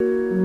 Música